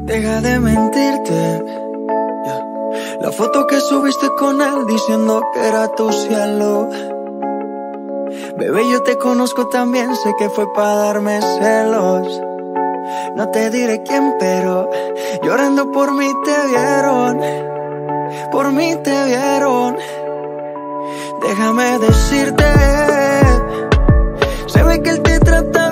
Deja de mentirte. La foto que subiste con él diciendo que era tu cielo. Bebé, yo te conozco también, sé que fue para darme celos. No te diré quién, pero llorando por mí te vieron. Por mí te vieron. Déjame decirte, se ve que él te trata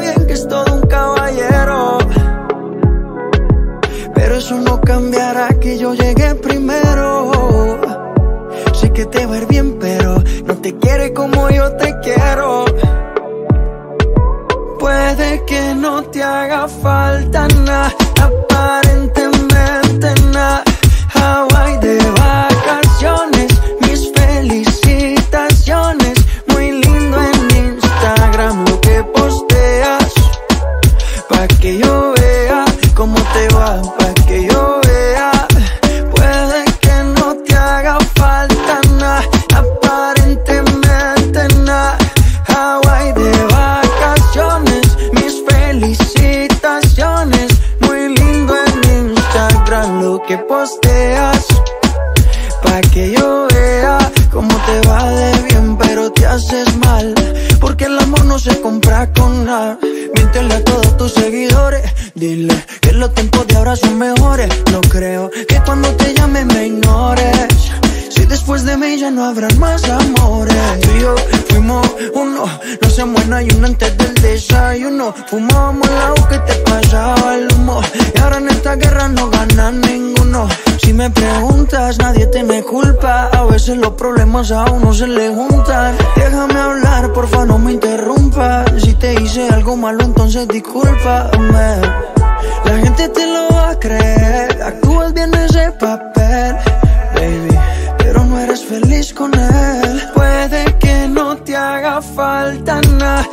que yo llegué primero. Sé que te va bien, pero no te quiere como yo te quiero. Puede que no te haga falta nada, aparentemente nada. Hawaii de vacaciones, mis felicitaciones. Muy lindo en Instagram lo que posteas. Pa' que yo vea cómo te va, pa' que posteas. Pa' que yo vea cómo te va de bien, pero te haces mal. Porque el amor no se compra con nada. Miéntele a todos tus seguidores. Dile que los tiempos de ahora son mejores. No creo que cuando te llame me ignores. Si después de mí ya no habrán más amores. Tú y yo fuimos uno. No se muera y uno antes del desayuno. Fumábamos el agua que te pasaba el humo. Y ahora en esta guerra no gana ninguno. Si me preguntas, nadie tiene culpa. A veces los problemas a uno se le juntan. Déjame hablar, porfa, no me interrumpas. Si te hice algo malo, entonces discúlpame. La gente te lo va a creer. Actúas bien ese papel, baby. Pero no eres feliz con él. Puede que no te haga falta nada,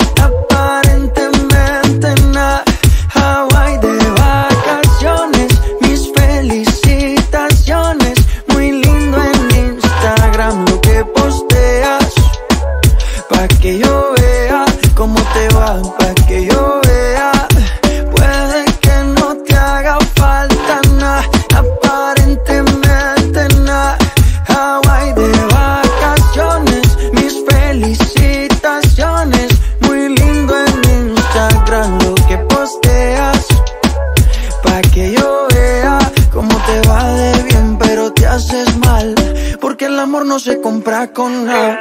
amor no se compra con nada.